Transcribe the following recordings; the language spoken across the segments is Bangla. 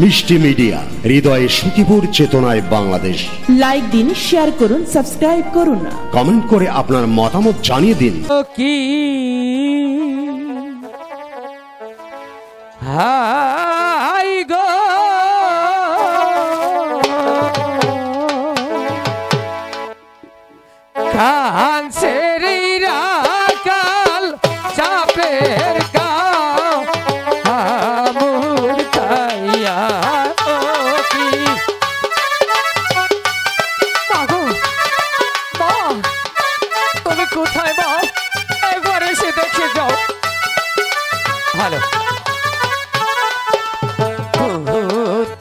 মিষ্টি মিডিয়া হৃদয়ে সুখীপুর চেতনায় বাংলাদেশ। লাইক দিন শেয়ার করুন সাবস্ক্রাইব করুন কমেন্ট করে আপনার মতামত জানিয়ে দিন। কি? হাই গো! কোথায় মা একবার এসে দেখে যাও। ভালো।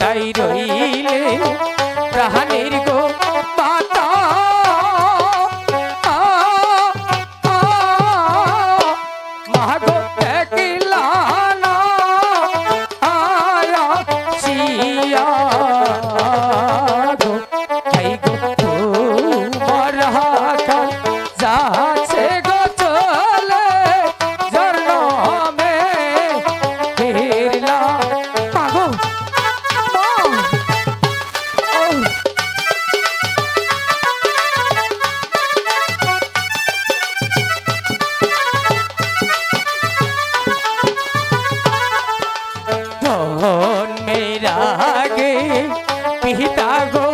তাই রইলে প্রাণের গো মাতা। মাগো পিতা গো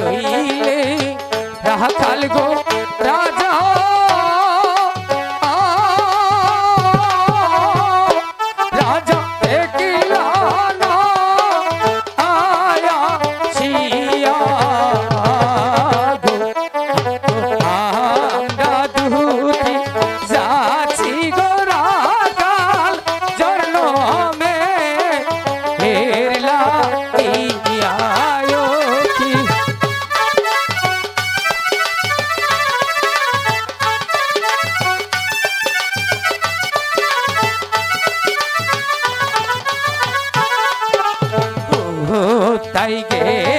রইলে রাখাল গো। ಗೆ